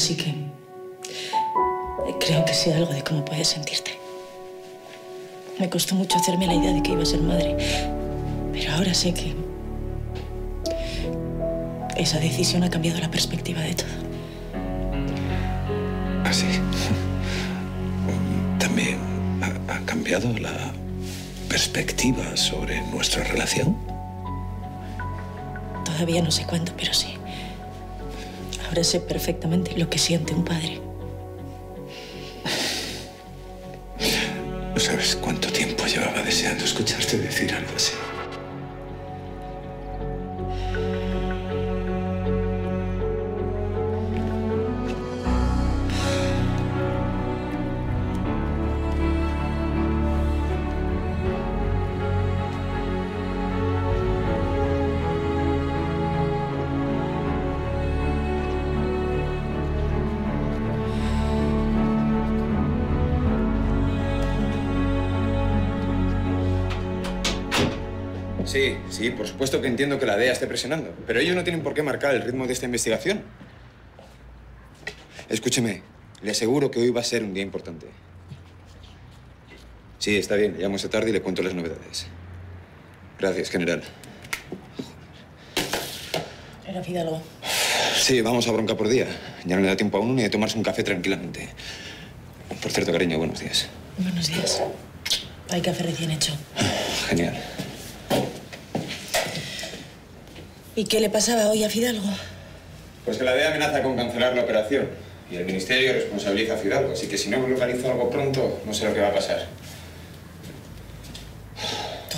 así que creo que sé algo de cómo puedes sentirte. Me costó mucho hacerme la idea de que iba a ser madre, pero ahora sé que esa decisión ha cambiado la perspectiva de todo. ¿Ah, sí? También ha, ha cambiado la perspectiva sobre nuestra relación. Todavía no sé cuándo, pero sí. Ahora sé perfectamente lo que siente un padre. No sabes cuánto tiempo llevaba deseando escucharte decir algo así. Sí, sí, por supuesto que entiendo que la DEA esté presionando, pero ellos no tienen por qué marcar el ritmo de esta investigación. Escúcheme, le aseguro que hoy va a ser un día importante. Sí, está bien, le llamo esta tarde y le cuento las novedades. Gracias, general. Era Fidalgo. Sí, vamos a bronca por día. Ya no le da tiempo a uno ni de tomarse un café tranquilamente. Por cierto, cariño, buenos días. Buenos días. Hay café recién hecho. Genial. ¿Y qué le pasaba hoy a Fidalgo? Pues que la DEA amenaza con cancelar la operación. Y el Ministerio responsabiliza a Fidalgo. Así que si no localizo algo pronto, no sé lo que va a pasar.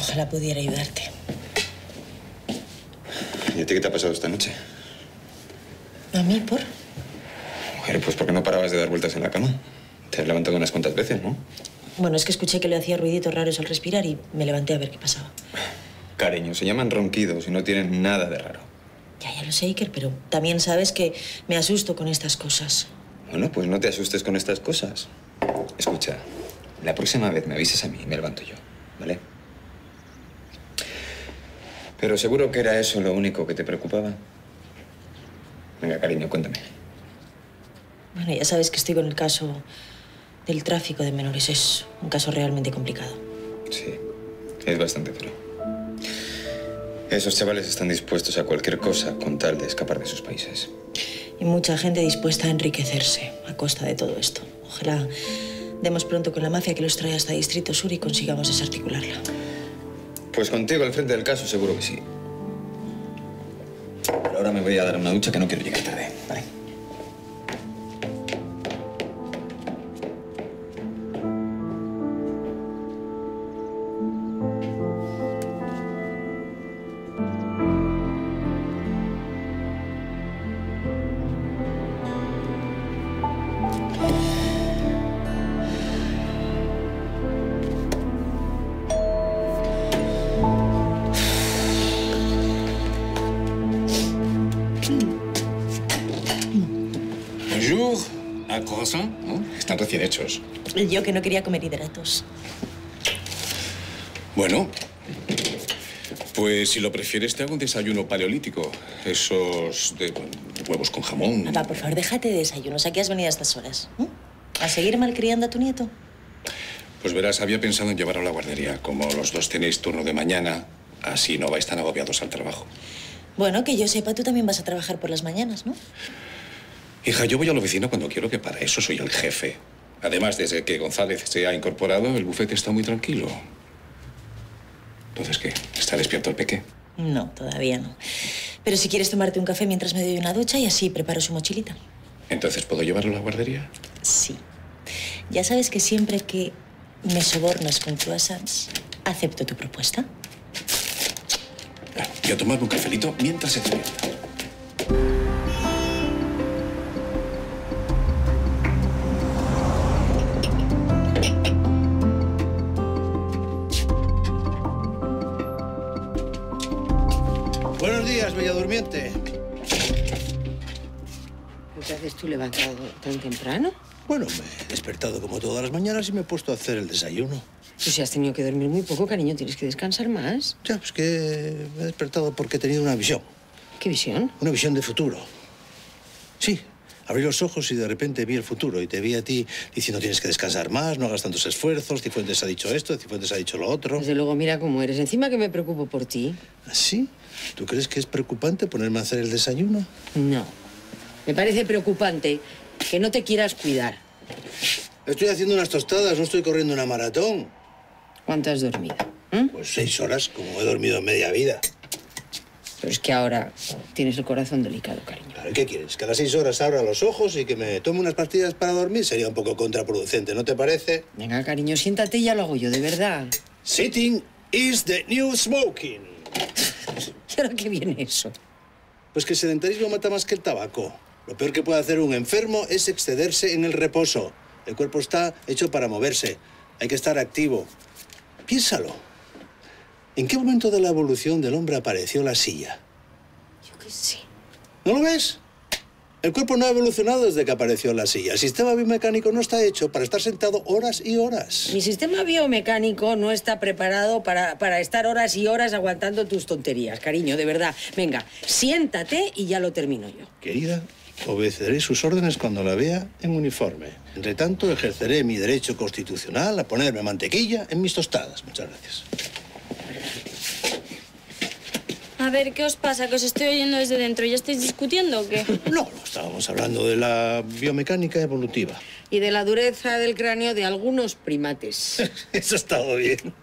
Ojalá pudiera ayudarte. ¿Y a ti qué te ha pasado esta noche? ¿A mí por? Mujer, pues ¿por qué no parabas de dar vueltas en la cama? Te has levantado unas cuantas veces, ¿no? Bueno, es que escuché que le hacía ruiditos raros al respirar y me levanté a ver qué pasaba. Cariño, se llaman ronquidos y no tienen nada de raro. Ya, ya lo sé, Iker, pero también sabes que me asusto con estas cosas. Bueno, pues no te asustes con estas cosas. Escucha, la próxima vez me avises a mí y me levanto yo, ¿vale? Pero seguro que era eso lo único que te preocupaba. Venga, cariño, cuéntame. Bueno, ya sabes que estoy con el caso del tráfico de menores. Es un caso realmente complicado. Sí, es bastante duro. Esos chavales están dispuestos a cualquier cosa con tal de escapar de sus países. Y mucha gente dispuesta a enriquecerse a costa de todo esto. Ojalá demos pronto con la mafia que los trae hasta Distrito Sur y consigamos desarticularla. Pues contigo al frente del caso seguro que sí. Pero ahora me voy a dar una ducha que no quiero llegar tarde, Yo que no quería comer hidratos. Bueno, pues si lo prefieres te hago un desayuno paleolítico. Esos de huevos con jamón. Papá, por favor, déjate de desayunos. ¿A qué has venido a estas horas? ¿Mm? ¿A seguir malcriando a tu nieto? Pues verás, había pensado en llevarlo a la guardería. Como los dos tenéis turno de mañana, así no vais tan agobiados al trabajo. Bueno, que yo sepa, tú también vas a trabajar por las mañanas, ¿no? Hija, yo voy a la oficina cuando quiero, que para eso soy el jefe. Además, desde que González se ha incorporado, el bufete está muy tranquilo. Entonces, ¿qué? ¿Está despierto el peque? No, todavía no. Pero si quieres tomarte un café mientras me doy una ducha y así preparo su mochilita. Entonces, ¿puedo llevarlo a la guardería? Sí. Ya sabes que siempre que me sobornas con croissants, acepto tu propuesta. Claro, y a tomar un cafelito mientras se. Tú levantado tan temprano? Bueno, me he despertado como todas las mañanas y me he puesto a hacer el desayuno. Pues si has tenido que dormir muy poco, cariño, tienes que descansar más. Ya, pues que me he despertado porque he tenido una visión. ¿Qué visión? Una visión de futuro. Sí, abrí los ojos y de repente vi el futuro y te vi a ti diciendo tienes que descansar más, no hagas tantos esfuerzos, Cifuentes ha dicho esto, Cifuentes ha dicho lo otro. Desde luego, mira cómo eres. Encima que me preocupo por ti. ¿Así? ¿Tú crees que es preocupante ponerme a hacer el desayuno? No. Me parece preocupante que no te quieras cuidar. Estoy haciendo unas tostadas, no estoy corriendo una maratón. ¿Cuánto has dormido? ¿Mm? Pues seis horas, como he dormido media vida. Pero es que ahora tienes el corazón delicado, cariño. Claro, ¿qué quieres? Que a las seis horas abra los ojos y que me tome unas pastillas para dormir sería un poco contraproducente, ¿no te parece? Venga, cariño, siéntate y ya lo hago yo, de verdad. Sitting is the new smoking. ¿Y ahora qué viene eso? Pues que el sedentarismo mata más que el tabaco. Lo peor que puede hacer un enfermo es excederse en el reposo. El cuerpo está hecho para moverse. Hay que estar activo. Piénsalo. ¿En qué momento de la evolución del hombre apareció la silla? Yo qué sé. ¿No lo ves? El cuerpo no ha evolucionado desde que apareció la silla. El sistema biomecánico no está hecho para estar sentado horas y horas. Mi sistema biomecánico no está preparado para, para estar horas y horas aguantando tus tonterías, cariño, de verdad. Venga, siéntate y ya lo termino yo. Querida, obedeceré sus órdenes cuando la vea en uniforme. Entre tanto, ejerceré mi derecho constitucional a ponerme mantequilla en mis tostadas. Muchas gracias. A ver, ¿qué os pasa? ¿Que os estoy oyendo desde dentro? ¿Ya estáis discutiendo o qué? No, no, estábamos hablando de la biomecánica evolutiva. Y de la dureza del cráneo de algunos primates. Eso ha estado bien.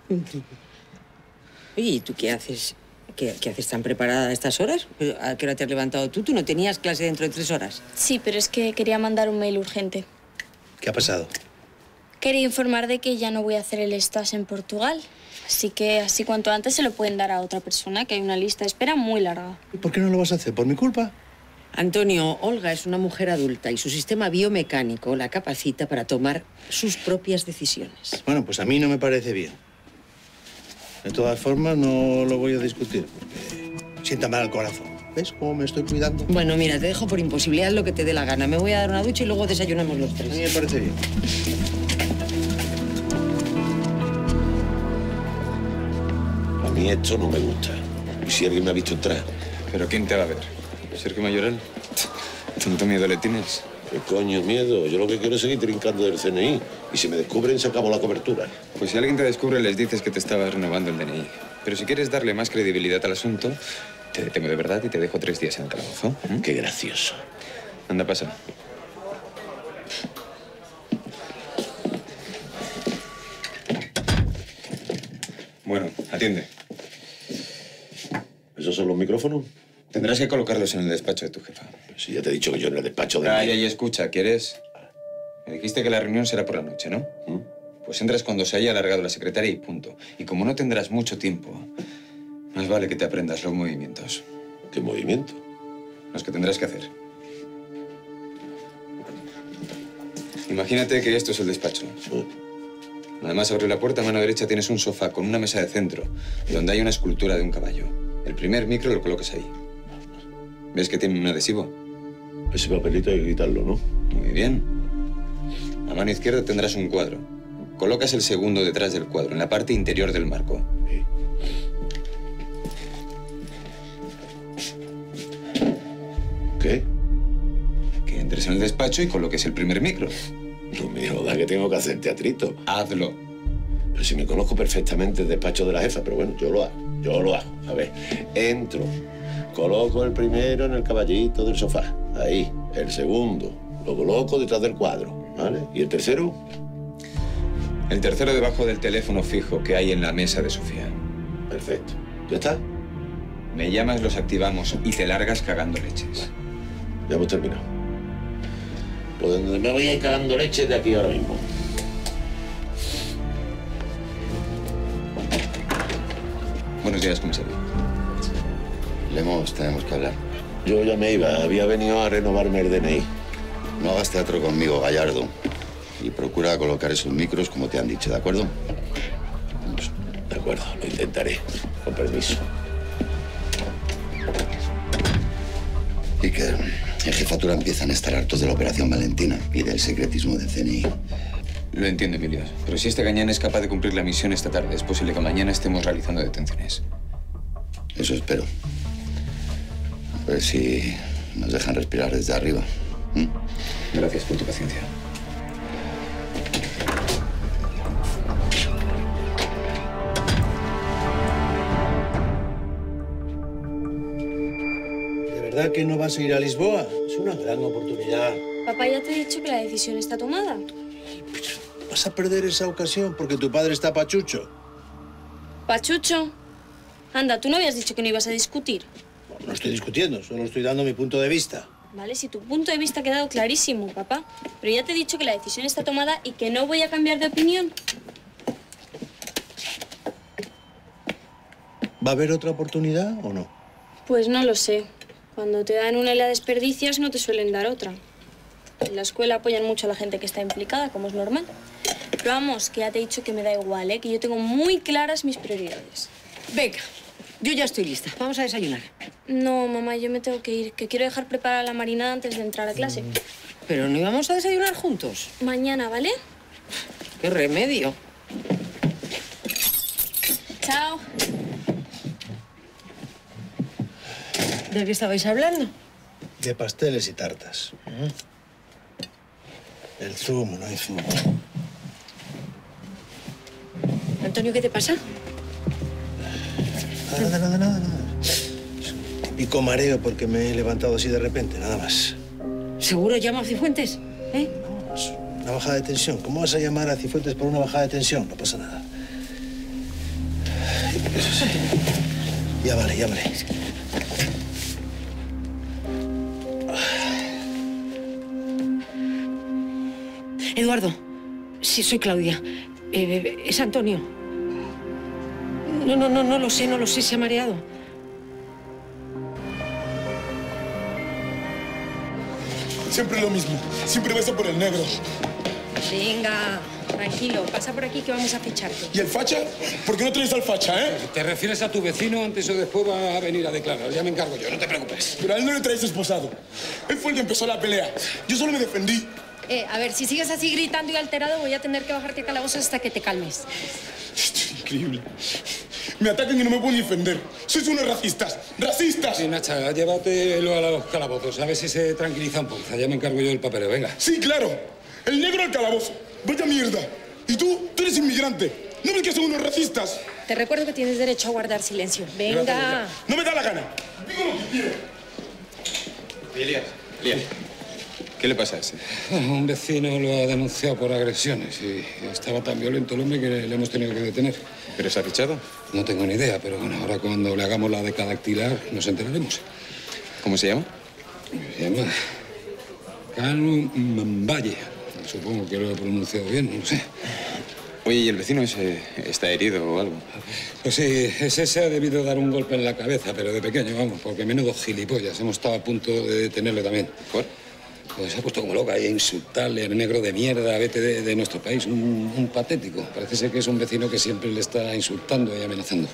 Oye, ¿y tú qué haces? ¿Qué, qué haces tan preparada a estas horas? ¿A qué hora te has levantado tú? ¿Tú no tenías clase dentro de tres horas? Sí, pero es que quería mandar un mail urgente. ¿Qué ha pasado? Quería informar de que ya no voy a hacer el stage en Portugal. Así que así cuanto antes se lo pueden dar a otra persona, que hay una lista de espera muy larga. ¿Y por qué no lo vas a hacer? ¿Por mi culpa? Antonio, Olga es una mujer adulta y su sistema biomecánico la capacita para tomar sus propias decisiones. Bueno, pues a mí no me parece bien. De todas formas, no lo voy a discutir, porque sienta mal el corazón. ¿Ves cómo me estoy cuidando? Bueno, mira, te dejo por imposibilidad lo que te dé la gana. Me voy a dar una ducha y luego desayunamos los A mí tres. me parece bien. A mí esto no me gusta. Y si alguien me ha visto entrar, ¿Pero quién te va a ver? ¿Sergio Mayoral? ¿Tanto miedo le tienes? ¿qué coño miedo? Yo lo que quiero es seguir trincando del CNI. Y si me descubren, se acabó la cobertura. Pues si alguien te descubre, les dices que te estabas renovando el DNI. Pero si quieres darle más credibilidad al asunto, te detengo de verdad y te dejo tres días en el calabozo. ¿eh? Qué gracioso. Anda, pasa. Bueno, atiende. ¿Esos son los micrófonos? Tendrás que colocarlos en el despacho de tu jefa. Si ya te he dicho que yo en el despacho de... Calla y escucha, ¿quieres? Me dijiste que la reunión será por la noche, ¿no? ¿Mm? Pues entras cuando se haya alargado la secretaria y punto. Y como no tendrás mucho tiempo, más vale que te aprendas los movimientos. ¿Qué movimiento? Los que tendrás que hacer. Imagínate que esto es el despacho. ¿Eh? Además, abre la puerta a mano derecha tienes un sofá con una mesa de centro, donde hay una escultura de un caballo. El primer micro lo colocas ahí. ¿Ves que tiene un adhesivo? Ese papelito hay que quitarlo, ¿no? Muy bien. A mano izquierda tendrás un cuadro. Colocas el segundo detrás del cuadro, en la parte interior del marco. ¿Qué? Que entres en el despacho y coloques el primer micro. No me jodas que tengo que hacer teatrito. Hazlo. Pero si me conozco perfectamente el despacho de la jefa, pero bueno, yo lo hago. Yo lo hago. A ver, entro. Coloco el primero en el caballito del sofá. Ahí. El segundo. Lo coloco detrás del cuadro. ¿Vale? ¿Y el tercero? El tercero debajo del teléfono fijo que hay en la mesa de Sofía. Perfecto. ¿Ya está? Me llamas, los activamos y te largas cagando leches. Ya hemos terminado. Por donde me voy a ir cagando leche de aquí ahora mismo. Buenos días, comisario. Lemos, tenemos que hablar. Yo ya me iba. Había venido a renovarme el DNI. No hagas teatro conmigo, Gallardo. Y procura colocar esos micros como te han dicho, ¿de acuerdo? Vamos. De acuerdo, lo intentaré. Con permiso. Que en jefatura empiezan a estar hartos de la Operación Valentina y del secretismo del CNI. Lo entiendo, Emilio. Pero si este gañán es capaz de cumplir la misión esta tarde, es posible que mañana estemos realizando detenciones. Eso espero. A ver si nos dejan respirar desde arriba. Gracias por tu paciencia. ¿De verdad que no vas a ir a Lisboa? Es una gran oportunidad. Papá ya te he dicho que la decisión está tomada. Vas a perder esa ocasión porque tu padre está pachucho. Pachucho. Anda, tú no habías dicho que no ibas a discutir. No estoy discutiendo, solo estoy dando mi punto de vista. Vale, si tu punto de vista ha quedado clarísimo, papá. Pero ya te he dicho que la decisión está tomada y que no voy a cambiar de opinión. ¿Va a haber otra oportunidad o no? Pues no lo sé. Cuando te dan una y la desperdicias, no te suelen dar otra. En la escuela apoyan mucho a la gente que está implicada, como es normal. Pero vamos, que ya te he dicho que me da igual, ¿eh? Que yo tengo muy claras mis prioridades. Venga, yo ya estoy lista. Vamos a desayunar. No, mamá, yo me tengo que ir, que quiero dejar preparada la marinada antes de entrar a clase. Pero no íbamos a desayunar juntos. Mañana, ¿vale? ¿Qué remedio? Chao. ¿De qué estabais hablando? De pasteles y tartas. El zumo, no hay zumo. Antonio, ¿qué te pasa? Nada, nada, nada, nada. Es un típico mareo porque me he levantado así de repente, nada más. ¿Seguro llama a Cifuentes? ¿Eh? No, es una bajada de tensión. ¿Cómo vas a llamar a Cifuentes por una bajada de tensión? No pasa nada. Ya vale, ya vale. Eduardo, sí, soy Claudia. Eh, es Antonio. No, no, no, no lo sé, no lo sé, se ha mareado. Siempre lo mismo. Siempre vas a por el negro. Venga, tranquilo, pasa por aquí que vamos a ficharte. ¿Y el facha? ¿Por qué no traes al facha, eh? ¿Te refieres a tu vecino? Antes o después va a venir a declarar. Ya me encargo yo, no te preocupes. Pero a él no le traes esposado. Él fue el que empezó la pelea. Yo solo me defendí. Eh, a ver, si sigues así gritando y alterado, voy a tener que bajarte a calabozos hasta que te calmes. Increíble. Me atacan y no me puedo defender. Sois unos racistas. ¡Racistas! Sí, Nacha, llévatelo a los calabozos. A ver si se tranquiliza un poco. Ya me encargo yo del papeleo, venga. Sí, claro. El negro al calabozo. Vaya mierda. ¿Y tú? Tú eres inmigrante. ¿No ves que son unos racistas? Te recuerdo que tienes derecho a guardar silencio. Venga. No me da la gana. Digo lo que quiero. Elías, Elías, ¿qué le pasa a ese? Un vecino lo ha denunciado por agresiones y estaba tan violento el hombre que le hemos tenido que detener. ¿Pero se ha fichado? No tengo ni idea, pero bueno, ahora cuando le hagamos la decadactilar nos enteraremos. ¿Cómo se llama? Se llama Canu Mambaye. Supongo que lo he pronunciado bien, no sé. Oye, ¿y el vecino ese está herido o algo? Pues sí, ese se ha debido dar un golpe en la cabeza, pero de pequeño, vamos, porque menudo gilipollas. Hemos estado a punto de detenerle también. ¿Por? Pues se ha puesto como loca y a insultarle al negro de mierda, vete de, de nuestro país, un, un patético. Parece ser que es un vecino que siempre le está insultando y amenazando.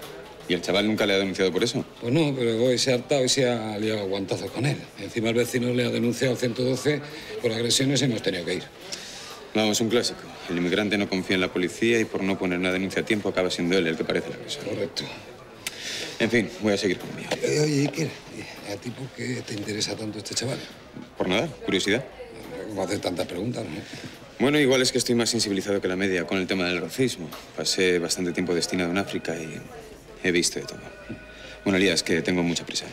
¿Y el chaval nunca le ha denunciado por eso? Pues no, pero hoy se ha hartado y se ha liado guantazos con él. Encima el vecino le ha denunciado al 112 por agresiones y hemos tenido que ir. Vamos, un clásico. El inmigrante no confía en la policía y por no poner una denuncia a tiempo acaba siendo él el que parece la agresor. Correcto. En fin, voy a seguir con mío. Eh, oye, ¿qué? ¿A ti por qué te interesa tanto este chaval? Por nada, curiosidad. ¿Cómo hacer tantas preguntas, no? Bueno, igual es que estoy más sensibilizado que la media con el tema del racismo. Pasé bastante tiempo destinado en África y he visto de todo. Bueno, Elías, que tengo mucha prisa. ¿eh?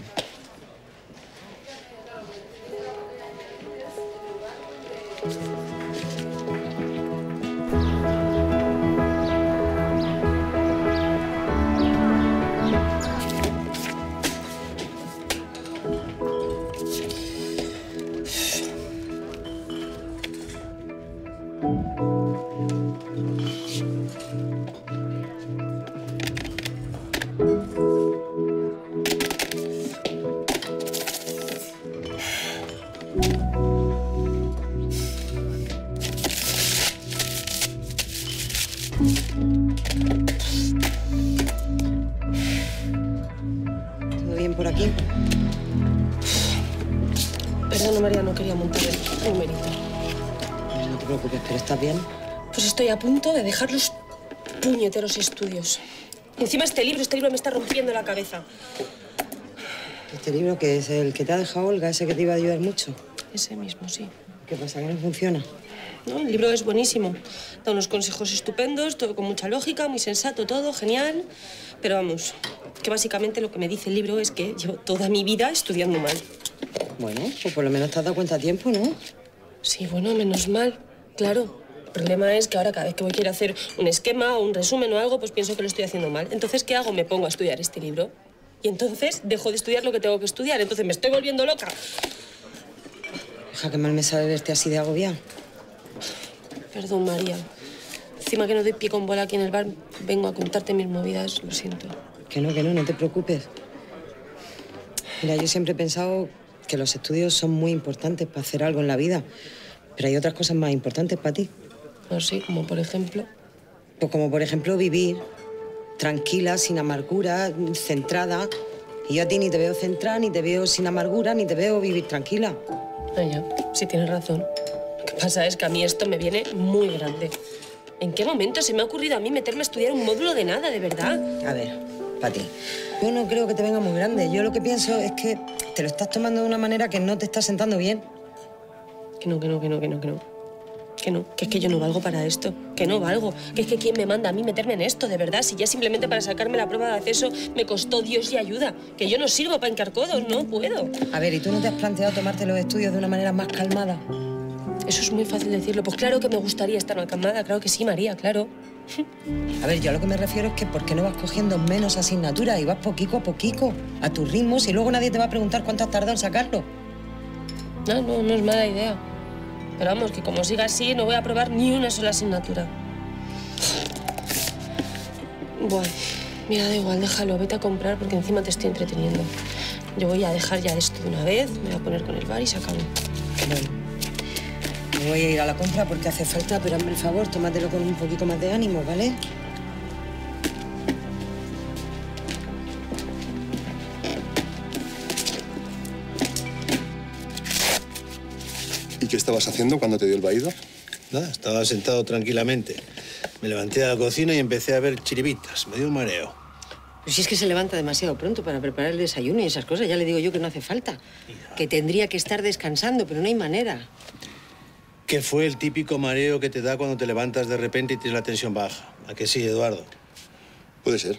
¿Todo bien? Pues estoy a punto de dejar los puñeteros estudios. Encima este libro, este libro me está rompiendo la cabeza. Este libro que es el que te ha dejado Olga, ese que te iba a ayudar mucho. ese mismo, sí. ¿Qué pasa? ¿Que no funciona? ¿No? El libro es buenísimo. Da unos consejos estupendos, todo con mucha lógica, muy sensato, todo, genial. Pero vamos, que básicamente lo que me dice el libro es que llevo toda mi vida estudiando mal. Bueno, pues por lo menos te has dado cuenta a tiempo, ¿no? Sí, bueno, menos mal, claro. El problema es que ahora cada vez que voy a hacer un esquema o un resumen o algo, pues pienso que lo estoy haciendo mal. Entonces, ¿qué hago? Me pongo a estudiar este libro. Y entonces dejo de estudiar lo que tengo que estudiar. Entonces me estoy volviendo loca. Hija, qué mal me sabe verte así de agobiada. Perdón, María. Encima que no doy pie con bola aquí en el bar, vengo a contarte mis movidas, lo siento. Que no, que no, no te preocupes. Mira, yo siempre he pensado que los estudios son muy importantes para hacer algo en la vida. Pero hay otras cosas más importantes para ti. Sé, como por ejemplo. Pues como por ejemplo vivir tranquila, sin amargura, centrada. Y yo a ti ni te veo centrada, ni te veo sin amargura, ni te veo vivir tranquila. Ya, sí tienes razón. Lo que pasa es que a mí esto me viene muy grande. ¿En qué momento se me ha ocurrido a mí meterme a estudiar un módulo de nada, de verdad? A ver, Pati, yo no creo que te venga muy grande. Yo lo que pienso es que te lo estás tomando de una manera que no te está sentando bien. Que no, que no, que no, que no, que no. Que no, que es que yo no valgo para esto. Que no valgo. Que es que quién me manda a mí meterme en esto, de verdad. Si ya simplemente para sacarme la prueba de acceso me costó Dios y ayuda. Que yo no sirvo para hincar codos, no puedo. A ver, ¿y tú no te has planteado tomarte los estudios de una manera más calmada? Eso es muy fácil decirlo. Pues claro que me gustaría estar más calmada, claro que sí, María, claro. A ver, yo a lo que me refiero es que ¿por qué no vas cogiendo menos asignaturas y vas poquito a poquito, a tu ritmo, si luego nadie te va a preguntar cuánto has tardado en sacarlo? No, no, no es mala idea. Pero vamos, que como siga así, no voy a aprobar ni una sola asignatura. Bueno, mira, da igual, déjalo, vete a comprar porque encima te estoy entreteniendo. Yo voy a dejar ya esto de una vez, me voy a poner con el bar y se acabó. Bueno, me voy a ir a la compra porque hace falta, pero hazme el favor, tómatelo con un poquito más de ánimo, ¿vale? Qué estabas haciendo cuando te dio el vaído? Nada, estaba sentado tranquilamente. Me levanté a la cocina y empecé a ver chiribitas. Me dio un mareo. Pues si es que se levanta demasiado pronto para preparar el desayuno y esas cosas, ya le digo yo que no hace falta. Que tendría que estar descansando, pero no hay manera. Que fue el típico mareo que te da cuando te levantas de repente y tienes la tensión baja. ¿A que sí, Eduardo? Puede ser.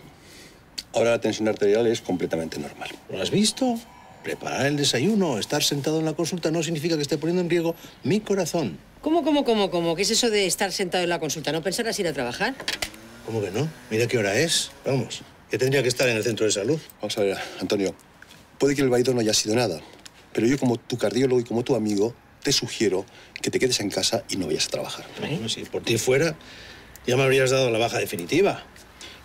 Ahora la tensión arterial es completamente normal. ¿Lo has visto? Preparar el desayuno, estar sentado en la consulta no significa que esté poniendo en riesgo mi corazón. ¿Cómo, cómo, cómo, cómo? ¿Qué es eso de estar sentado en la consulta? ¿No pensarás ir a trabajar? ¿Cómo que no? Mira qué hora es. Vamos, que tendría que estar en el centro de salud. Vamos a ver, Antonio. Puede que el vaído no haya sido nada, pero yo como tu cardiólogo y como tu amigo te sugiero que te quedes en casa y no vayas a trabajar. Bueno, si por ti fuera, ya me habrías dado la baja definitiva.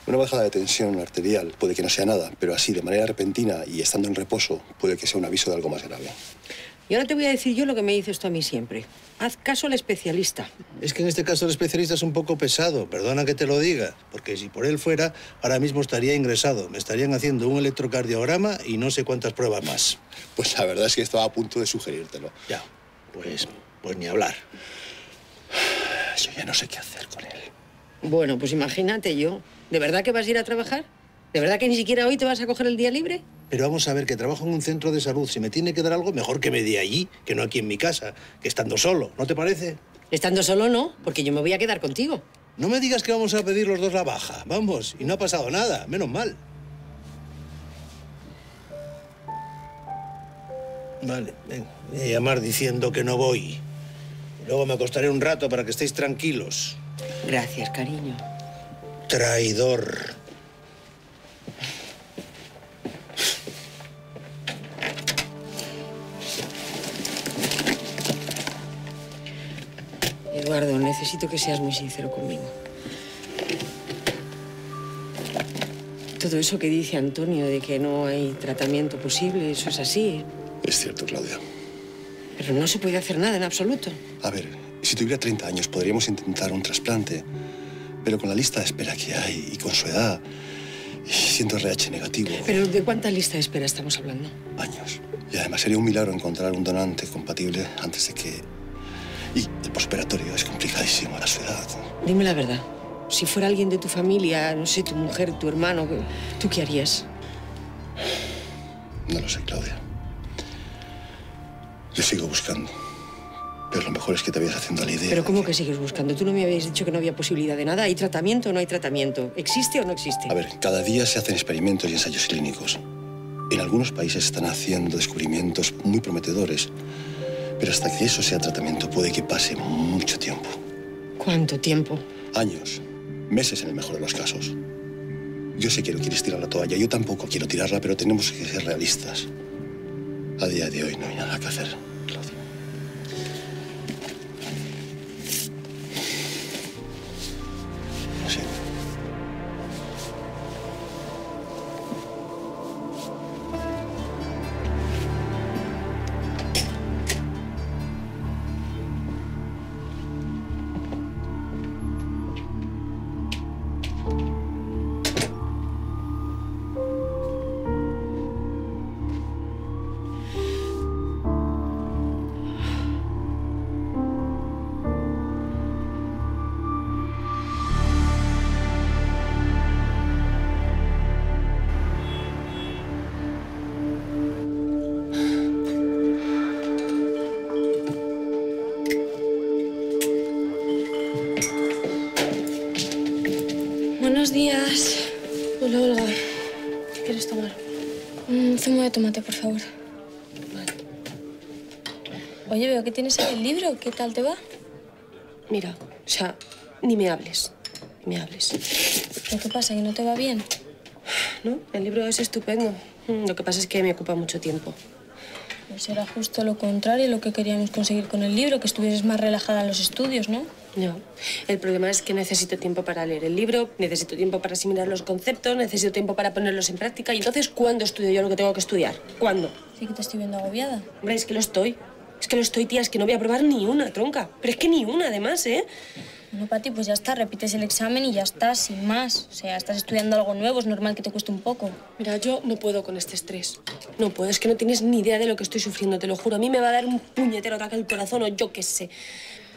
Una bajada de tensión arterial puede que no sea nada, pero así, de manera repentina y estando en reposo, puede que sea un aviso de algo más grave. Y ahora te voy a decir yo lo que me dices tú a mí siempre. Haz caso al especialista. Es que en este caso el especialista es un poco pesado, perdona que te lo diga, porque si por él fuera, ahora mismo estaría ingresado. Me estarían haciendo un electrocardiograma y no sé cuántas pruebas más. Pues la verdad es que estaba a punto de sugerírtelo. Ya, pues, pues ni hablar. Yo ya no sé qué hacer con él. Bueno, pues imagínate yo. ¿De verdad que vas a ir a trabajar? ¿De verdad que ni siquiera hoy te vas a coger el día libre? Pero vamos a ver, que trabajo en un centro de salud. Si me tiene que dar algo, mejor que me dé allí, que no aquí en mi casa, que estando solo. ¿No te parece? Estando solo no, porque yo me voy a quedar contigo. No me digas que vamos a pedir los dos la baja. Vamos, y no ha pasado nada, menos mal. Vale, ven, voy a llamar diciendo que no voy. Luego me acostaré un rato para que estéis tranquilos. Gracias, cariño. Traidor. Eduardo, necesito que seas muy sincero conmigo. Todo eso que dice Antonio de que no hay tratamiento posible, eso es así. Es cierto, Claudia. Pero no se puede hacer nada en absoluto. A ver, si tuviera 30 años podríamos intentar un trasplante, pero con la lista de espera que hay y con su edad, siendo RH negativo, ¿Pero de cuánta lista de espera estamos hablando? años. Y además sería un milagro encontrar un donante compatible antes de que... Y el postoperatorio es complicadísimo a su edad. Dime la verdad. Si fuera alguien de tu familia, no sé, tu mujer, tu hermano, ¿tú qué harías? No lo sé, Claudia. Yo sigo buscando. Pero lo mejor es que te vayas haciendo la idea. Pero ¿cómo que sigues buscando? Tú no me habías dicho que no había posibilidad de nada. ¿Hay tratamiento o no hay tratamiento? ¿Existe o no existe? A ver, cada día se hacen experimentos y ensayos clínicos. En algunos países están haciendo descubrimientos muy prometedores. Pero hasta que eso sea tratamiento puede que pase mucho tiempo. ¿Cuánto tiempo? Años. Meses en el mejor de los casos. Yo sé que no quieres tirar la toalla. Yo tampoco quiero tirarla, pero tenemos que ser realistas. A día de hoy no hay nada que hacer, tomate, por favor. Oye, veo que tienes ahí el libro. ¿Qué tal te va? Mira, o sea, ni me hables. Ni me hables. ¿Pero qué pasa? ¿Que no te va bien? ¿No? El libro es estupendo. Mm, Lo que pasa es que me ocupa mucho tiempo. Pues era justo lo contrario lo que queríamos conseguir con el libro, que estuvieses más relajada en los estudios, ¿no? No. El problema es que necesito tiempo para leer el libro, necesito tiempo para asimilar los conceptos, necesito tiempo para ponerlos en práctica. Y entonces, ¿cuándo estudio yo lo que tengo que estudiar? ¿Cuándo? Sí que te estoy viendo agobiada. Hombre, es que lo estoy. Es que lo estoy, tía. Es que no voy a probar ni una, tronca. Pero es que ni una, además, ¿eh? Bueno, Pati, pues ya está, repites el examen y ya está, sin más. O sea, estás estudiando algo nuevo, es normal que te cueste un poco. Mira, yo no puedo con este estrés. No puedo, es que no tienes ni idea de lo que estoy sufriendo, te lo juro. A mí me va a dar un puñetero ataque al corazón o yo qué sé.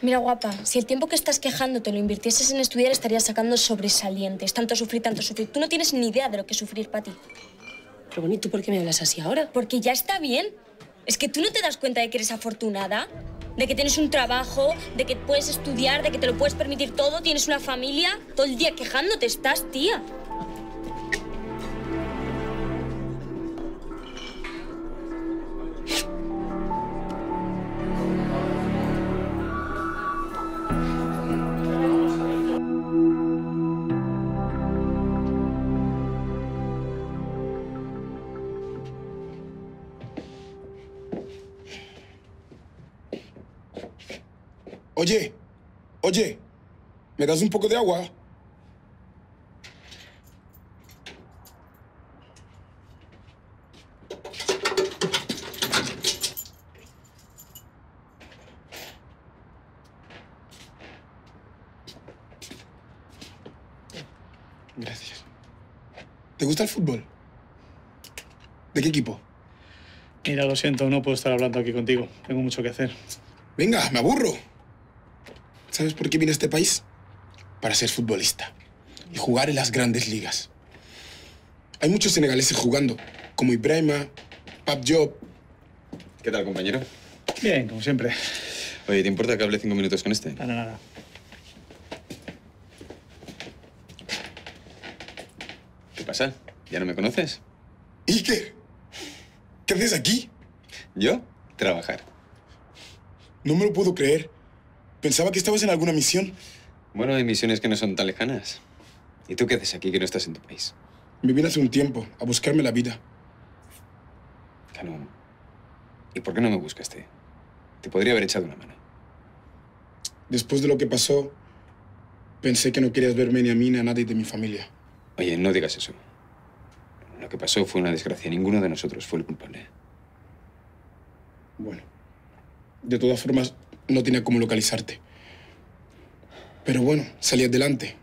Mira, guapa, si el tiempo que estás quejándote lo invirtieses en estudiar, estarías sacando sobresalientes. Tanto sufrir, tanto sufrir. Tú no tienes ni idea de lo que es sufrir, Pati. Pero bonito, ¿por qué me hablas así ahora? Porque ya está bien. Es que tú no te das cuenta de que eres afortunada, de que tienes un trabajo, de que puedes estudiar, de que te lo puedes permitir todo, tienes una familia. Todo el día quejándote estás, tía. Oye, ¿me das un poco de agua? Gracias. ¿Te gusta el fútbol? ¿De qué equipo? Mira, lo siento, no puedo estar hablando aquí contigo. Tengo mucho que hacer. Venga, me aburro. ¿Sabes por qué vine a este país? Para ser futbolista y jugar en las grandes ligas. Hay muchos senegaleses jugando, como Ibrahima, Pap Job. ¿Qué tal, compañero? Bien, como siempre. Oye, ¿te importa que hable cinco minutos con este? Nada, nada. ¿Qué pasa? ¿Ya no me conoces? Iker, ¿qué haces aquí? ¿Yo? Trabajar. No me lo puedo creer. Pensaba que estabas en alguna misión. Bueno, hay misiones que no son tan lejanas. ¿Y tú qué haces aquí que no estás en tu país? Me vine hace un tiempo a buscarme la vida. Canu, ¿y por qué no me buscaste? Te podría haber echado una mano. Después de lo que pasó, pensé que no querías verme ni a mí ni a nadie de mi familia. Oye, no digas eso. Lo que pasó fue una desgracia. Ninguno de nosotros fue el culpable. Bueno, de todas formas, no tenía cómo localizarte. Pero bueno, salí adelante.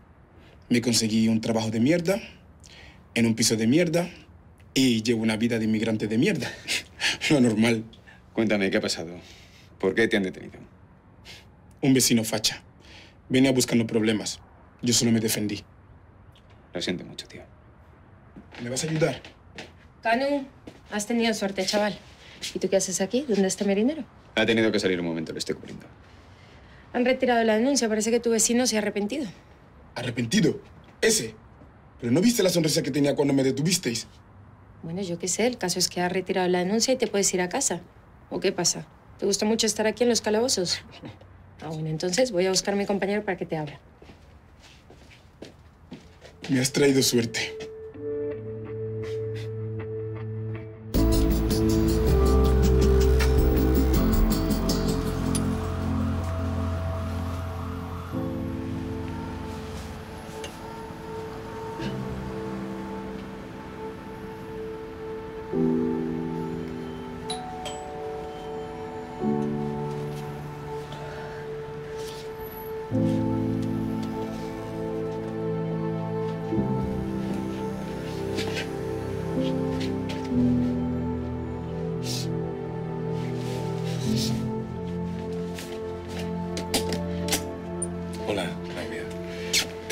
Me conseguí un trabajo de mierda, en un piso de mierda, y llevo una vida de inmigrante de mierda. Lo normal. Cuéntame, ¿qué ha pasado? ¿Por qué te han detenido? Un vecino facha. Venía buscando problemas. Yo solo me defendí. Lo siento mucho, tío. ¿Me vas a ayudar? Canu, has tenido suerte, chaval. ¿Y tú qué haces aquí? ¿Dónde está mi dinero? Ha tenido que salir un momento, le estoy cubriendo. Han retirado la denuncia. Parece que tu vecino se ha arrepentido. ¿Arrepentido? Ese. Pero ¿no viste la sonrisa que tenía cuando me detuvisteis? Bueno, yo qué sé. El caso es que ha retirado la denuncia y te puedes ir a casa. ¿O qué pasa? ¿Te gusta mucho estar aquí en los calabozos? Ah, bueno, entonces voy a buscar a mi compañero para que te hable. Me has traído suerte.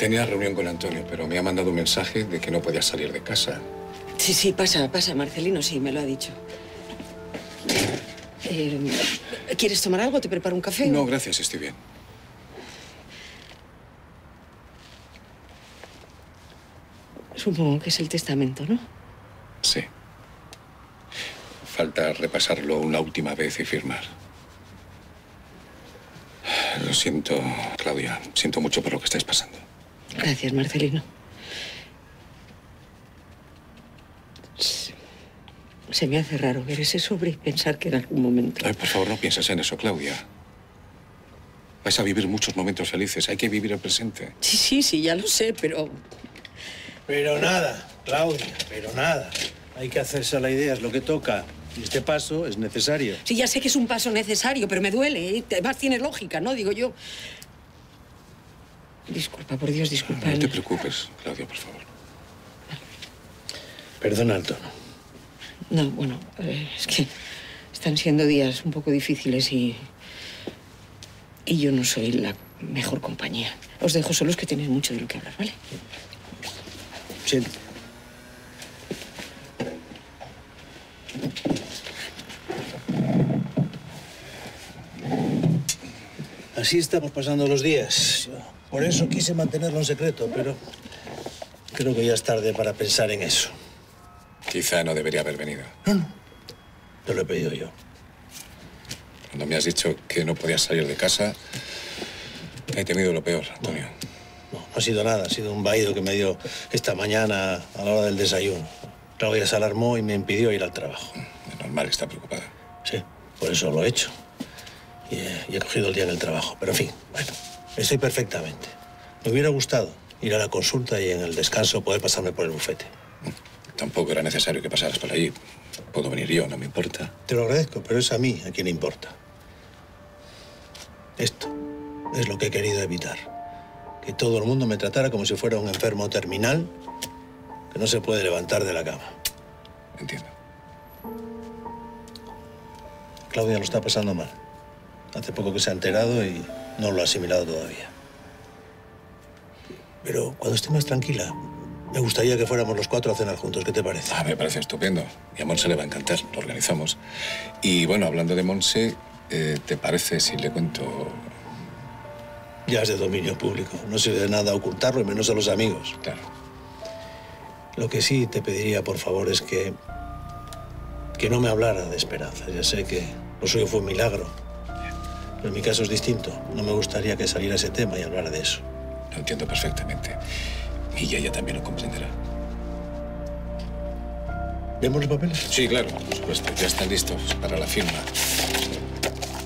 Tenía reunión con Antonio, pero me ha mandado un mensaje de que no podía salir de casa. Sí, sí, pasa, pasa, Marcelino, sí, me lo ha dicho. Eh, ¿Quieres tomar algo? ¿Te preparo un café? No, gracias, estoy bien. Supongo que es el testamento, ¿no? Sí. Falta repasarlo una última vez y firmar. Lo siento, Claudia. Siento mucho por lo que estáis pasando. Gracias, Marcelino. Se- me hace raro ver ese sobre y pensar que en algún momento... Ay, por favor, no pienses en eso, Claudia. Vais a vivir muchos momentos felices. Hay que vivir el presente. Sí, sí, sí, ya lo sé, pero... Pero nada, Claudia, pero nada. Hay que hacerse a la idea, es lo que toca. Y este paso es necesario. Sí, ya sé que es un paso necesario, pero me duele. ¿eh? Además tiene lógica, ¿no? Digo yo... Disculpa, por Dios, disculpa. No te preocupes, Claudia, por favor. Perdona el tono. No, bueno, eh, es que están siendo días un poco difíciles y... Y yo no soy la mejor compañía. Os dejo solos que tenéis mucho de lo que hablar, ¿vale? Sí. Así estamos pasando los días. Yo por eso quise mantenerlo en secreto, pero creo que ya es tarde para pensar en eso. Quizá no debería haber venido. Te lo he pedido yo. Cuando me has dicho que no podías salir de casa, he temido lo peor, Antonio. No, no ha sido nada, ha sido un vaído que me dio esta mañana a la hora del desayuno. Claudia se alarmó y me impidió ir al trabajo. Es normal que está preocupada. Sí, por eso lo he hecho. Y he, y he cogido el día en el trabajo. Pero en fin, bueno, estoy perfectamente. Me hubiera gustado ir a la consulta y en el descanso poder pasarme por el bufete. Tampoco era necesario que pasaras por allí. Puedo venir yo, no me importa. Te lo agradezco, pero es a mí a quien le importa. Esto es lo que he querido evitar. Que todo el mundo me tratara como si fuera un enfermo terminal que no se puede levantar de la cama. Entiendo. Claudia lo está pasando mal. Hace poco que se ha enterado y no lo ha asimilado todavía. Pero cuando esté más tranquila, me gustaría que fuéramos los cuatro a cenar juntos. ¿Qué te parece? Ah, me parece estupendo. Y a Monse le va a encantar. Lo organizamos. Y bueno, hablando de Monse, eh, ¿te parece si le cuento? Ya es de dominio público. No sirve de nada ocultarlo, y menos a los amigos. Claro. Lo que sí te pediría, por favor, es que. que no me hablara de esperanza. Ya sé que lo suyo fue un milagro. Pero en mi caso es distinto. No me gustaría que saliera ese tema y hablara de eso. Lo entiendo perfectamente. Y ella también lo comprenderá. ¿Vemos los papeles? Sí, claro, por supuesto. Ya están listos para la firma.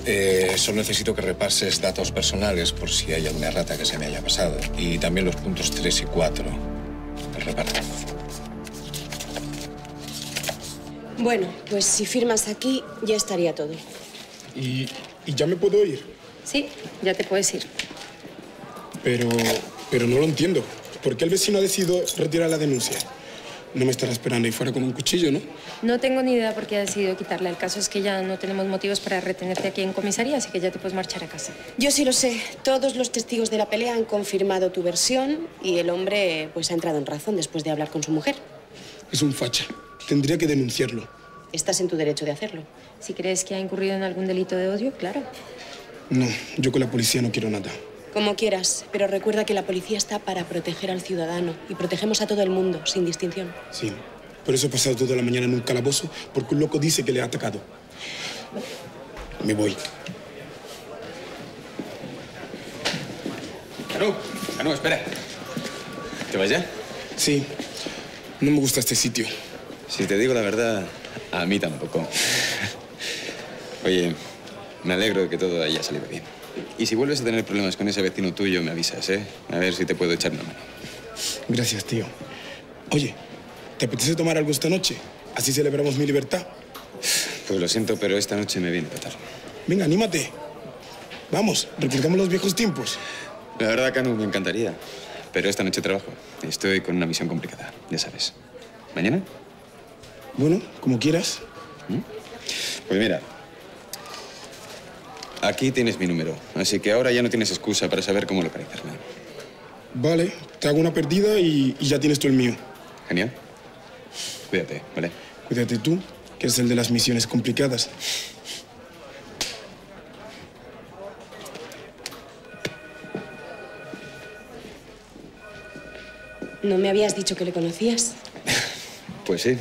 Eh, solo necesito que repases datos personales por si hay alguna rata que se me haya pasado. Y también los puntos 3 y 4 del reparto. Bueno, pues si firmas aquí, ya estaría todo. ¿Y, y ya me puedo ir? Sí, ya te puedes ir. Pero, pero no lo entiendo. ¿Por qué el vecino ha decidido retirar la denuncia? No me estará esperando ahí fuera con un cuchillo, ¿no? No tengo ni idea por qué ha decidido quitarla. El caso es que ya no tenemos motivos para retenerte aquí en comisaría, así que ya te puedes marchar a casa. Yo sí lo sé. Todos los testigos de la pelea han confirmado tu versión y el hombre pues ha entrado en razón después de hablar con su mujer. Es un facha. Tendría que denunciarlo. Estás en tu derecho de hacerlo. Si crees que ha incurrido en algún delito de odio, claro. No, yo con la policía no quiero nada. Como quieras, pero recuerda que la policía está para proteger al ciudadano y protegemos a todo el mundo, sin distinción. Sí, por eso he pasado toda la mañana en un calabozo porque un loco dice que le ha atacado. Me voy. Canu, Canu, espera. ¿Te vas ya? Sí, no me gusta este sitio. Si te digo la verdad, a mí tampoco. Oye, me alegro de que todo haya salido bien. Y si vuelves a tener problemas con ese vecino tuyo, me avisas, ¿eh? A ver si te puedo echar una mano. Gracias, tío. Oye, ¿te apetece tomar algo esta noche? Así celebramos mi libertad. Pues lo siento, pero esta noche me viene fatal. Venga, anímate. Vamos, recordamos los viejos tiempos. La verdad, Canu, me encantaría. Pero esta noche trabajo. Estoy con una misión complicada, ya sabes. ¿Mañana? Bueno, como quieras. Pues mira, aquí tienes mi número. Así que ahora ya no tienes excusa para saber cómo localizarme. Vale, te hago una perdida y, y ya tienes tú el mío. Genial. Cuídate, ¿vale? Cuídate tú, que es el de las misiones complicadas. ¿No me habías dicho que le conocías? Pues sí,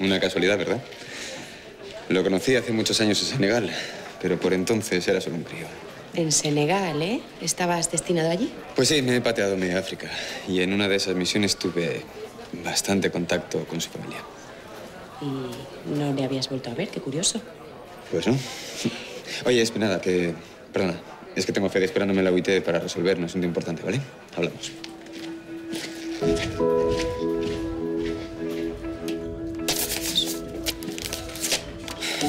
una casualidad, ¿verdad? Lo conocí hace muchos años en Senegal, pero por entonces era solo un crío. En Senegal, ¿eh? ¿Estabas destinado allí? Pues sí, me he pateado media África y en una de esas misiones tuve bastante contacto con su familia. Y no le habías vuelto a ver, qué curioso. Pues no. Oye, es nada, que... Perdona, es que tengo a Fede esperándome la UIT para resolver un asunto importante, ¿vale? Hablamos. ¿Te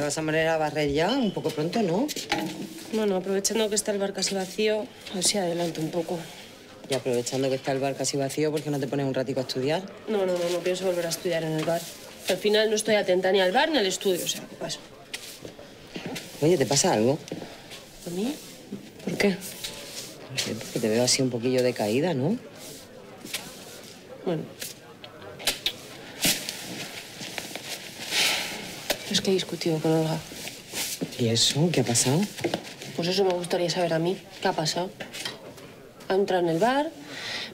vas a poner a barrer ya? Un poco pronto, ¿no? Bueno, aprovechando que está el bar casi vacío, a ver adelanto un poco. Y aprovechando que está el bar casi vacío, ¿por qué no te pones un ratico a estudiar? No, no, no, no pienso volver a estudiar en el bar. Al final no estoy atenta ni al bar ni al estudio, o sea, ¿qué pasa? Oye, ¿te pasa algo? ¿A mí? ¿Por qué? No sé, porque te veo así un poquillo decaída, ¿no? Bueno. Es que he discutido con Olga. ¿Y eso? ¿Qué ha pasado? Pues eso me gustaría saber a mí. ¿Qué ha pasado? Ha entrado en el bar,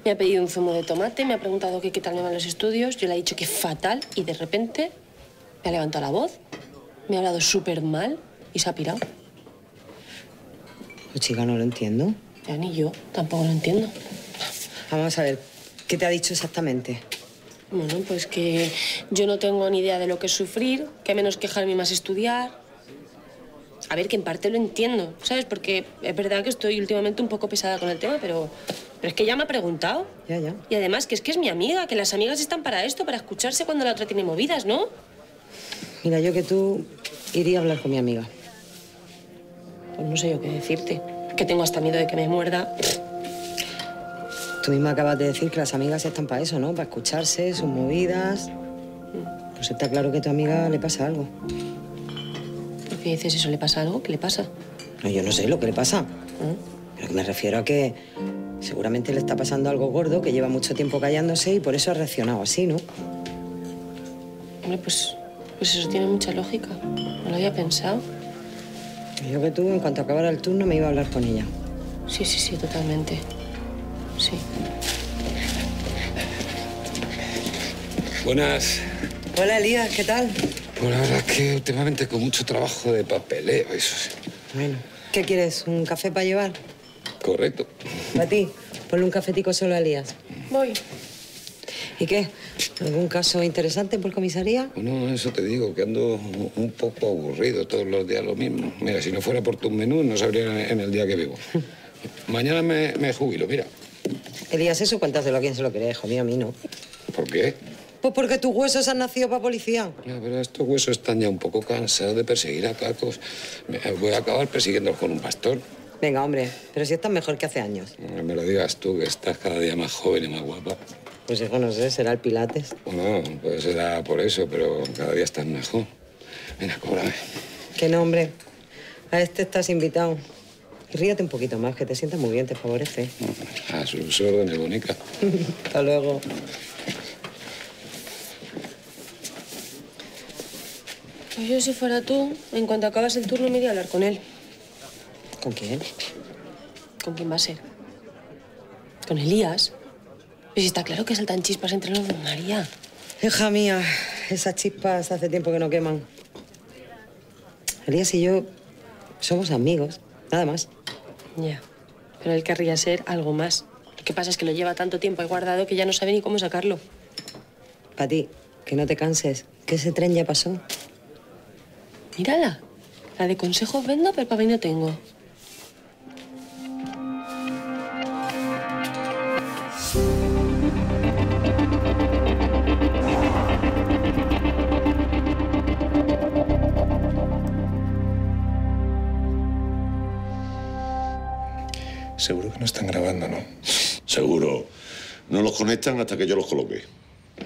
me ha pedido un zumo de tomate, me ha preguntado que qué tal me van los estudios. Yo le he dicho que fatal y de repente me ha levantado la voz, me ha hablado súper mal y se ha pirado. Pues chica, no lo entiendo. Ya ni yo, tampoco lo entiendo. Vamos a ver, ¿qué te ha dicho exactamente? Bueno, pues que yo no tengo ni idea de lo que es sufrir, que menos quejarme y más estudiar. A ver, que en parte lo entiendo, ¿sabes? Porque es verdad que estoy últimamente un poco pesada con el tema, pero, pero es que ya me ha preguntado. Ya, ya. Y además, que es que es mi amiga, que las amigas están para esto, para escucharse cuando la otra tiene movidas, ¿no? Mira, yo que tú iría a hablar con mi amiga. Pues no sé yo qué decirte. Que tengo hasta miedo de que me muerda. Tú misma acabas de decir que las amigas están para eso, ¿no? Para escucharse, sus movidas. Pues está claro que a tu amiga le pasa algo. ¿Por qué dices eso? ¿Le pasa algo? ¿Qué le pasa? No, yo no sé lo que le pasa. Pero que me refiero a que seguramente le está pasando algo gordo, que lleva mucho tiempo callándose y por eso ha reaccionado así, ¿no? Hombre, pues, pues eso tiene mucha lógica. No lo había pensado. Yo que tú, en cuanto acabara el turno, me iba a hablar con ella. Sí, sí, sí, totalmente. Sí. Buenas. Hola, Elías, ¿qué tal? Pues la verdad es que últimamente con mucho trabajo de papeleo, eso sí. Bueno, ¿qué quieres? ¿Un café para llevar? Correcto. Para ti, ponle un cafetico solo a Elías. Voy. ¿Y qué? ¿Algún caso interesante por comisaría? Bueno, eso te digo, que ando un poco aburrido todos los días lo mismo. Mira, si no fuera por tus menús, no sabría en el día que vivo. Mañana me, me jubilo, mira. Elías, eso cuéntaselo a quien se lo cree, hijo mío, a mí no. ¿Por qué? Pues porque tus huesos han nacido para policía. Ya, pero estos huesos están ya un poco cansados de perseguir a cacos. Me- Voy a acabar persiguiéndolos con un pastor. Venga, hombre, pero si estás mejor que hace años. No me lo digas tú, que estás cada día más joven y más guapa. Pues hijo, no sé, será el Pilates. Bueno, pues será por eso, pero cada día estás mejor. Venga, cóbrame. Que no, hombre. A este estás invitado. Y ríete un poquito más, que te sientas muy bien, te favorece. A sus órdenes, bonica. Hasta luego. Pues yo, si fuera tú, en cuanto acabas el turno, me iría a hablar con él. ¿Con quién? ¿Con quién va a ser? ¿Con Elías? Pues está claro que saltan chispas entre los dos, María. Hija mía, esas chispas hace tiempo que no queman. Elías y yo somos amigos, nada más. Ya. Pero él querría ser algo más. Lo que pasa es que lo lleva tanto tiempo ahí guardado que ya no sabe ni cómo sacarlo. Para ti, que no te canses, que ese tren ya pasó. Mírala. La de consejos vendo, pero para mí no tengo. Seguro que no están grabando, ¿no? Seguro. No los conectan hasta que yo los coloque.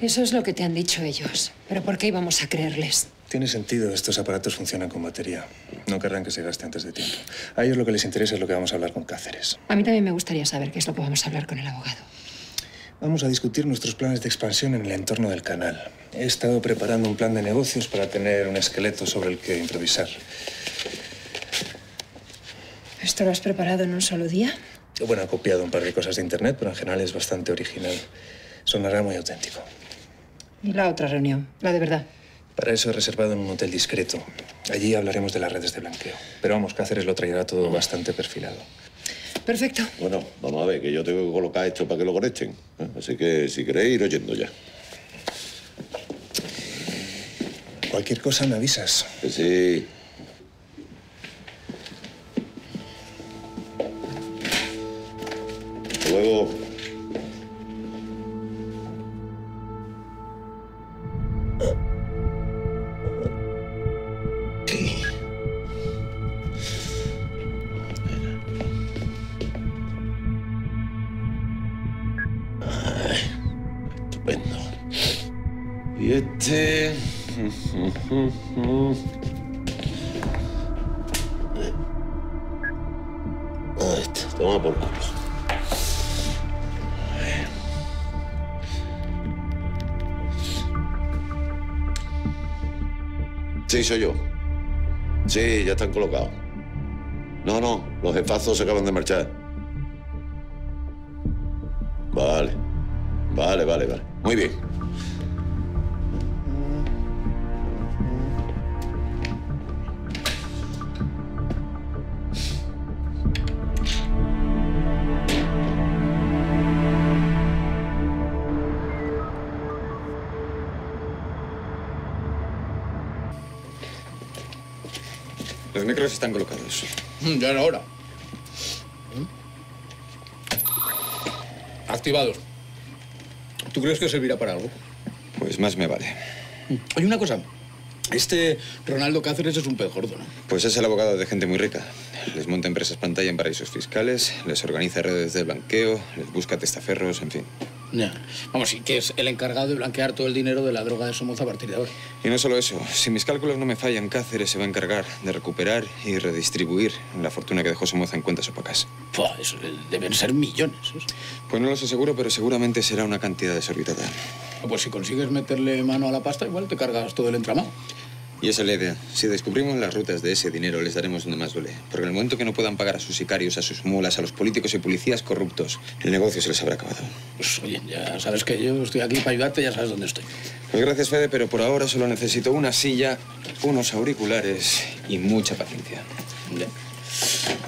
Eso es lo que te han dicho ellos. ¿Pero por qué íbamos a creerles? Tiene sentido. Estos aparatos funcionan con batería. No querrán que se gaste antes de tiempo. A ellos lo que les interesa es lo que vamos a hablar con Cáceres. A mí también me gustaría saber qué es lo que vamos a hablar con el abogado. Vamos a discutir nuestros planes de expansión en el entorno del canal. He estado preparando un plan de negocios para tener un esqueleto sobre el que improvisar. ¿Esto lo has preparado en un solo día? Bueno, he copiado un par de cosas de internet, pero en general es bastante original. Sonará muy auténtico. Y la otra reunión, la de verdad. Para eso he reservado en un hotel discreto. Allí hablaremos de las redes de blanqueo. Pero vamos, Cáceres lo traerá todo bastante perfilado. Perfecto. Bueno, vamos a ver, que yo tengo que colocar esto para que lo conecten. ¿eh? Así que si queréis, ir oyendo ya. Cualquier cosa me avisas. Que sí. Hasta luego. Este. Ahí está, toma por. Sí, soy yo. Sí, ya están colocados. No, no, los jefazos se acaban de marchar. Están colocados. Ya era hora. Activados. ¿Tú crees que servirá para algo? Pues más me vale. Oye, una cosa. Este Ronaldo Cáceres es un pez gordo, ¿no? Pues es el abogado de gente muy rica. Les monta empresas pantalla en paraísos fiscales, les organiza redes de blanqueo, les busca testaferros, en fin. Ya. Vamos, sí, que es el encargado de blanquear todo el dinero de la droga de Somoza a partir de ahora. Y no solo eso, si mis cálculos no me fallan, Cáceres se va a encargar de recuperar y redistribuir la fortuna que dejó Somoza en cuentas opacas. Buah, eso deben ser millones. Pues no lo sé seguro, pero seguramente será una cantidad desorbitada. Pues si consigues meterle mano a la pasta, igual te cargas todo el entramado. Y esa es la idea. Si descubrimos las rutas de ese dinero, les daremos donde más duele. Porque en el momento que no puedan pagar a sus sicarios, a sus mulas, a los políticos y policías corruptos, el negocio se les habrá acabado. Pues oye, ya sabes que yo estoy aquí para ayudarte, ya sabes dónde estoy. Pues gracias, Fede, pero por ahora solo necesito una silla, unos auriculares y mucha paciencia. Ya.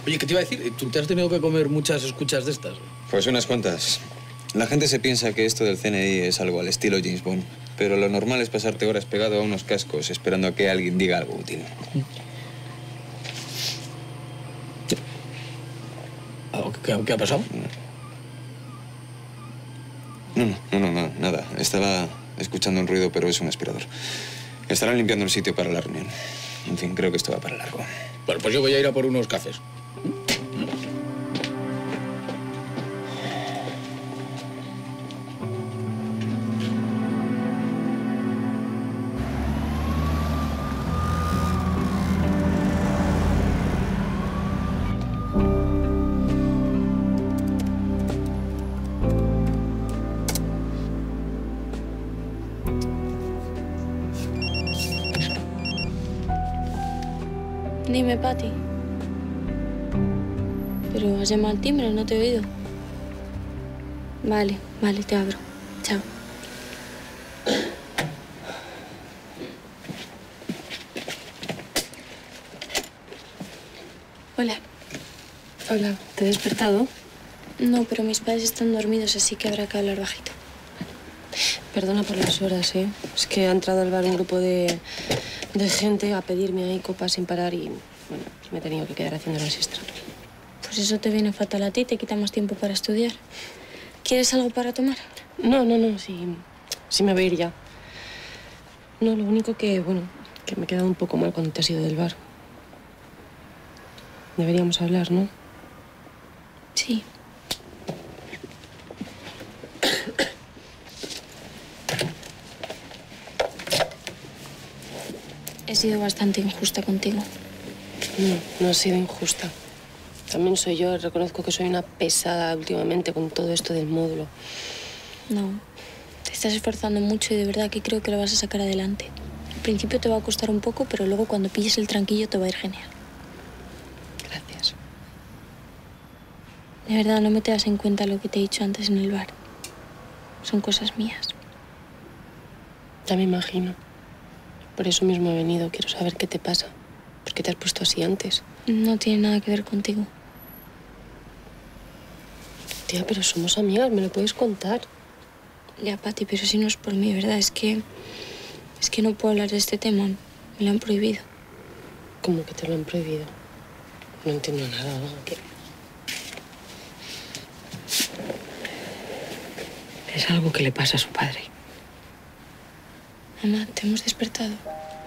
Oye, ¿qué te iba a decir? ¿Tú te has tenido que comer muchas escuchas de estas? Pues unas cuantas. La gente se piensa que esto del CNI es algo al estilo James Bond, pero lo normal es pasarte horas pegado a unos cascos esperando a que alguien diga algo útil. ¿Qué, qué ha pasado? No, no, no, no, no, nada. Estaba escuchando un ruido, pero es un aspirador. Estarán limpiando el sitio para la reunión. En fin, creo que esto va para largo. Bueno, pues yo voy a ir a por unos cafés. Llamado al timbre, no te he oído. Vale, vale, te abro. Chao. Hola. Hola, ¿te he despertado? No, pero mis padres están dormidos, así que habrá que hablar bajito. Perdona por las horas, ¿eh? Es que ha entrado al bar un grupo de, de gente a pedirme ahí copas sin parar y, bueno, me he tenido que quedar haciendo la siesta. Pues eso te viene fatal a ti, te quita más tiempo para estudiar. ¿Quieres algo para tomar? No, no, no, sí, sí me voy a ir ya. No, lo único que, bueno, que me he quedado un poco mal cuando te has ido del bar. Deberíamos hablar, ¿no? Sí. He sido bastante injusta contigo. No, no ha sido injusta. También soy yo, reconozco que soy una pesada últimamente con todo esto del módulo. No, te estás esforzando mucho y de verdad que creo que lo vas a sacar adelante. Al principio te va a costar un poco, pero luego cuando pilles el tranquillo te va a ir genial. Gracias. De verdad, no me te das en cuenta lo que te he dicho antes en el bar. Son cosas mías. Ya me imagino. Por eso mismo he venido. Quiero saber qué te pasa. ¿Por qué te has puesto así antes? No tiene nada que ver contigo. Tía, pero somos amigas, me lo puedes contar. Ya, Pati, pero si no es por mí, ¿verdad? Es que. Es que no puedo hablar de este tema. Me lo han prohibido. ¿Cómo que te lo han prohibido? No entiendo nada. ¿no? ¿Qué? Es algo que le pasa a su padre. Mamá, ¿te hemos despertado?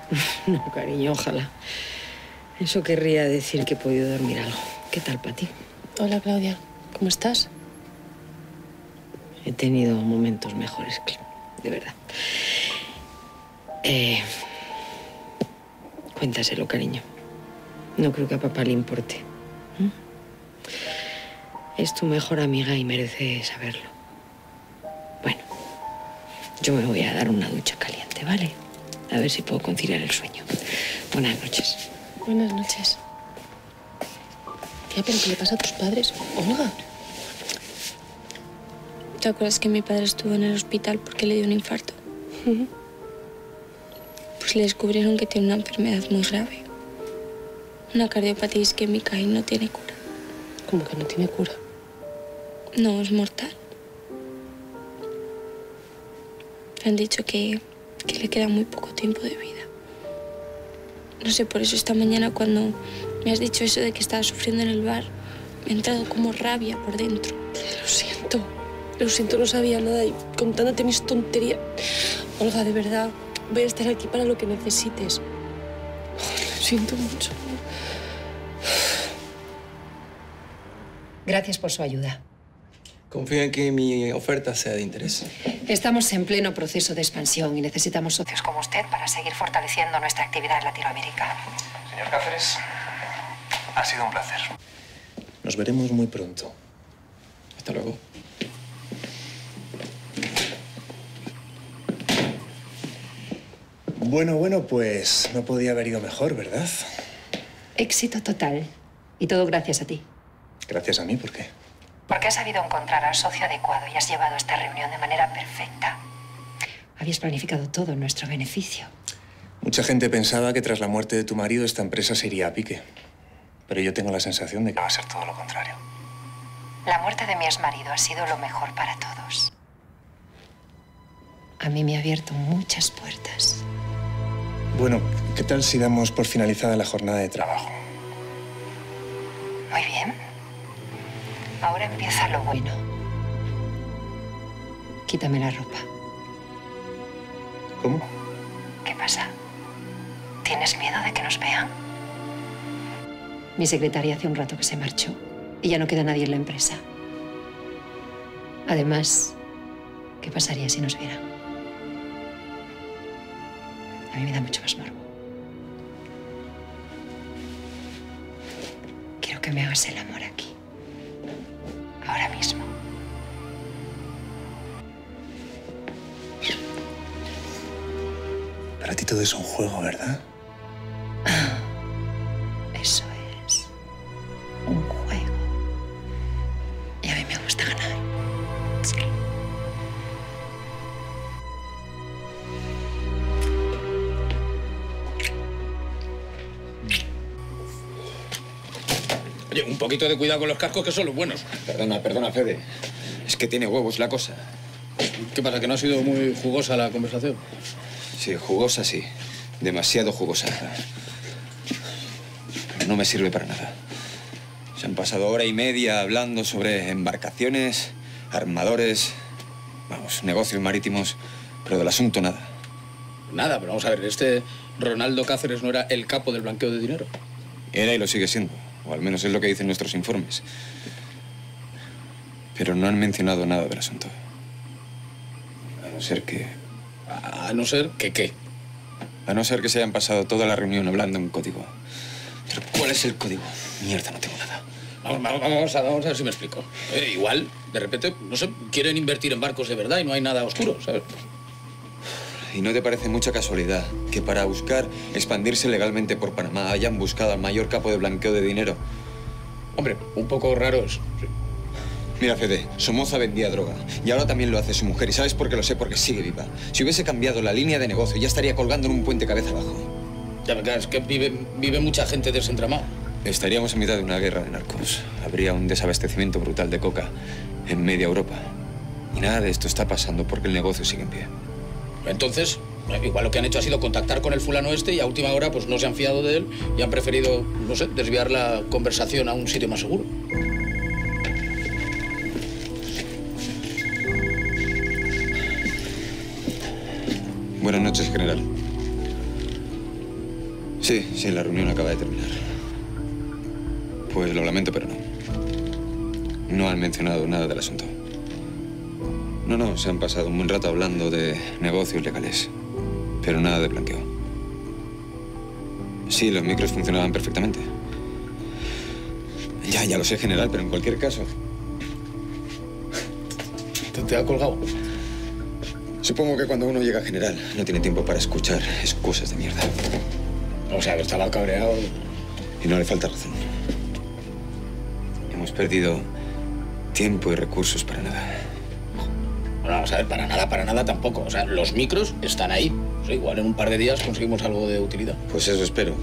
No, cariño, ojalá. Eso querría decir que he podido dormir algo. ¿Qué tal, Pati? Hola, Claudia. ¿Cómo estás? He tenido momentos mejores, de verdad. Eh, cuéntaselo, cariño. No creo que a papá le importe. Es tu mejor amiga y merece saberlo. Bueno, yo me voy a dar una ducha caliente, ¿vale? A ver si puedo conciliar el sueño. Buenas noches. Buenas noches. Tía, ¿pero qué le pasa a tus padres? Olga. ¿Te acuerdas que mi padre estuvo en el hospital porque le dio un infarto? Pues le descubrieron que tiene una enfermedad muy grave. Una cardiopatía isquémica y no tiene cura. ¿Cómo que no tiene cura? No, es mortal. Le han dicho que, que le queda muy poco tiempo de vida. No sé, por eso esta mañana cuando me has dicho eso de que estaba sufriendo en el bar, me ha entrado como rabia por dentro. Lo siento. Lo siento, no sabía nada y contándote mis tonterías. Olga, de verdad, voy a estar aquí para lo que necesites. Lo siento mucho. Gracias por su ayuda. Confío en que mi oferta sea de interés. Estamos en pleno proceso de expansión y necesitamos socios como usted para seguir fortaleciendo nuestra actividad en Latinoamérica. Señor Cáceres, ha sido un placer. Nos veremos muy pronto. Hasta luego. Bueno, bueno, pues no podía haber ido mejor, ¿verdad? Éxito total. Y todo gracias a ti. Gracias a mí, ¿por qué? Porque has sabido encontrar al socio adecuado y has llevado esta reunión de manera perfecta. Habías planificado todo en nuestro beneficio. Mucha gente pensaba que tras la muerte de tu marido esta empresa se iría a pique. Pero yo tengo la sensación de que va a ser todo lo contrario. La muerte de mi exmarido ha sido lo mejor para todos. A mí me ha abierto muchas puertas. Bueno, ¿qué tal si damos por finalizada la jornada de trabajo? Muy bien. Ahora empieza lo bueno. Quítame la ropa. ¿Cómo? ¿Qué pasa? ¿Tienes miedo de que nos vean? Mi secretaria hace un rato que se marchó y ya no queda nadie en la empresa. Además, ¿qué pasaría si nos vieran? A mí me da mucho más morbo. Quiero que me hagas el amor aquí. Ahora mismo. Para ti todo es un juego, ¿verdad? Poquito de cuidado con los cascos que son los buenos. Perdona, perdona, Fede. Es que tiene huevos la cosa. ¿Qué pasa, que no ha sido muy jugosa la conversación? Sí, jugosa sí. Demasiado jugosa. Pero no me sirve para nada. Se han pasado hora y media hablando sobre embarcaciones, armadores, vamos, negocios marítimos, pero del asunto nada. Nada, pero vamos a ver, este Ronaldo Cáceres no era el capo del blanqueo de dinero. Era y lo sigue siendo, o al menos es lo que dicen nuestros informes. Pero no han mencionado nada del asunto. A no ser que... A no ser que qué. A no ser que se hayan pasado toda la reunión hablando en código. ¿Pero cuál es el código? Mierda, no tengo nada. Vamos, vamos, vamos a, vamos a ver si me explico. Eh, igual, de repente, no sé, quieren invertir en barcos de verdad y no hay nada oscuro, ¿sabes? ¿Y no te parece mucha casualidad que para buscar expandirse legalmente por Panamá hayan buscado al mayor capo de blanqueo de dinero? Hombre, un poco raro es. sí. Mira, Fede, Somoza vendía droga y ahora también lo hace su mujer. ¿Y sabes por qué lo sé? Porque sigue viva. Si hubiese cambiado la línea de negocio, ya estaría colgando en un puente cabeza abajo. Ya me es que vive, vive mucha gente desentramada. Estaríamos en mitad de una guerra de narcos. Habría un desabastecimiento brutal de coca en media Europa. Y nada de esto está pasando porque el negocio sigue en pie. Entonces, igual lo que han hecho ha sido contactar con el fulano este y a última hora pues no se han fiado de él y han preferido, no sé, desviar la conversación a un sitio más seguro. Buenas noches, general. Sí, sí, la reunión acaba de terminar. Pues lo lamento, pero no. No han mencionado nada del asunto. No, no, se han pasado un buen rato hablando de negocios legales, pero nada de blanqueo. Sí, los micros funcionaban perfectamente. Ya, ya lo sé, general, pero en cualquier caso. ¿Te, te ha colgado? Supongo que cuando uno llega a general no tiene tiempo para escuchar excusas de mierda. O sea, que estaba cabreado. Y no le falta razón. Hemos perdido tiempo y recursos para nada. Bueno, vamos a ver, para nada, para nada tampoco. O sea, los micros están ahí. O sea, igual en un par de días conseguimos algo de utilidad. Pues eso espero.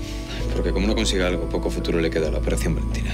Porque como no consiga algo, poco futuro le queda a la Operación Valentina.